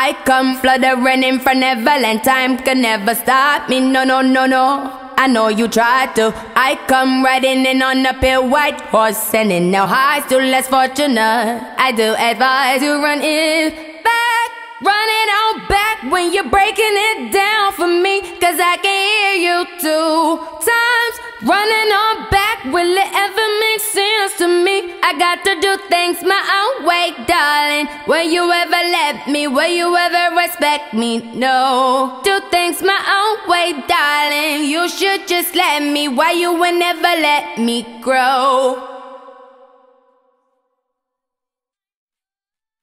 I come fluttering in Neverland. Time can never stop me. No, no, no, no. I know you tried to. I come riding in on a pale white horse, sending now highs to less fortunate. I do advise you run in back, running out back when you're breaking it down for me. Cause I can hear you two times running on back. Will it ever I got to do things my own way, darling. Will you ever let me? Will you ever respect me? No. Do things my own way, darling. You should just let me. Why you will never let me grow?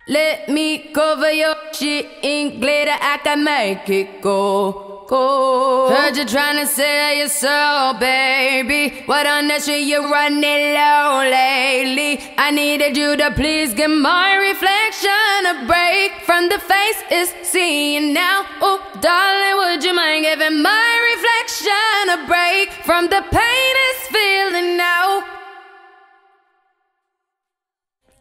Let me cover your shit in glitter, I can make it go, go. Heard you trying to sell yourself, baby. What on that shit you running low lately? I needed you to please give my reflection a break from the face is seeing now. Oh, darling, would you mind giving my reflection a break from the pain it's feeling now?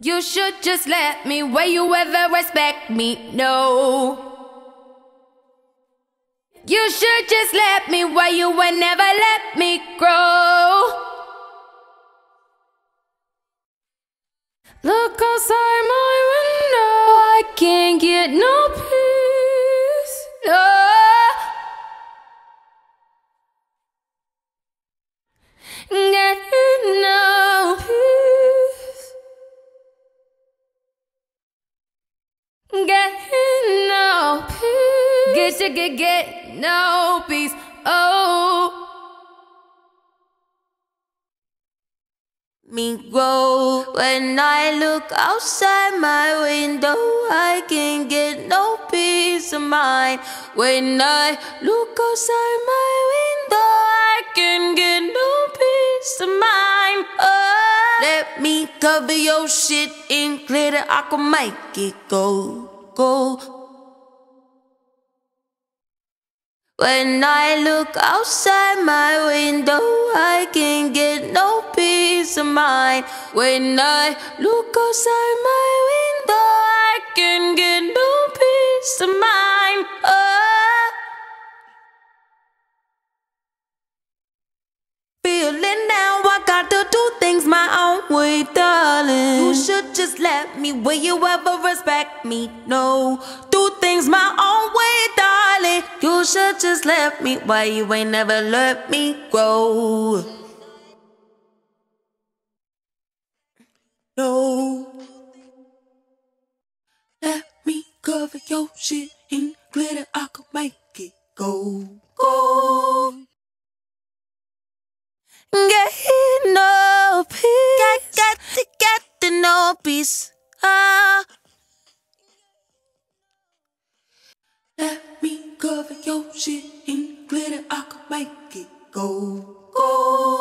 You should just let me. Will you ever respect me? No. You should just let me. Why you will never let me grow? Look outside my window. I can't get no peace. No. Get no peace. Get no peace. Get you get get no peace. Oh. me grow. When I look outside my window, I can get no peace of mind. When I look outside my window, I can get no peace of mind. Oh, let me cover your shit in glitter, I can make it go, go. When I look outside my window, I can get no peace of mind. When I look outside my window, I can get no peace of mind. Oh. Feeling now, I got to do things my own way, darling. You should just let me. Will you ever respect me? No. Do things should just let me. Why you ain't never let me grow? No. Let me cover your shit in glitter. I could make it go, go. Get no peace. Got, got to get the no peace. Your shit in glitter. I could make it go, go.